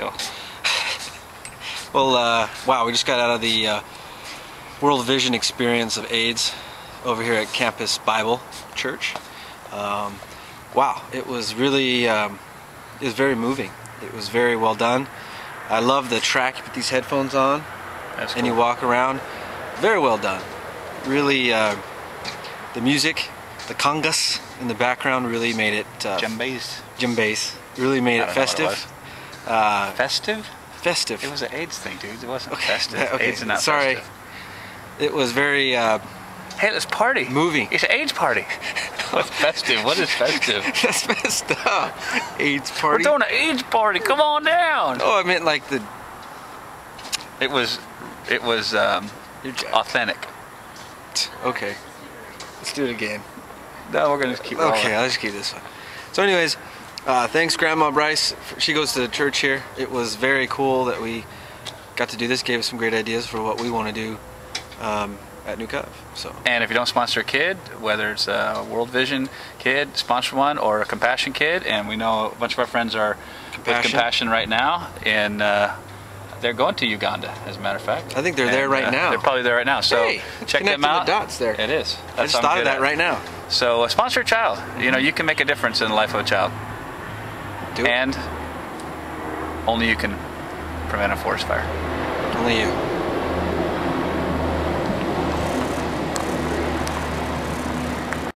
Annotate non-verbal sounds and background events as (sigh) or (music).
Go. Well, uh, wow, we just got out of the uh, World Vision experience of AIDS over here at Campus Bible Church. Um, wow, it was really, um, it was very moving. It was very well done. I love the track. You put these headphones on That's and you walk around. Very well done. Really, uh, the music, the congas in the background really made it uh, Djembes. djembes. Really made I it don't know what it festive. Uh, Festive? festive. It was an AIDS thing, dude. It wasn't Okay, festive. (laughs) okay, AIDS is not sorry. festive. It was very uh, Hey, let's party. moving. It's an AIDS party. (laughs) What's festive? What is festive? (laughs) That's messed up. AIDS party. We're doing an AIDS party. Come on down. Oh, I meant like the. It was, it was um, authentic. Okay. Let's do it again. No, we're gonna just keep rolling. Okay, I'll just keep this one. So, anyways, uh, thanks, Grandma Bryce. She goes to the church here. It was very cool that we got to do this. Gave us some great ideas for what we want to do um, at New Cove. So, And if you don't sponsor a kid, whether it's a World Vision kid, sponsor one, or a Compassion kid, and we know a bunch of our friends are Compassion. with Compassion right now, and uh, they're going to Uganda, as a matter of fact. I think they're there right uh, now. They're probably there right now. So Hey, check them connecting the out. dots there. It is. I That's just what I'm thought of that at. right now. So uh, sponsor a child. You know, you can make a difference in the life of a child, Do it. and only you can prevent a forest fire. Only you.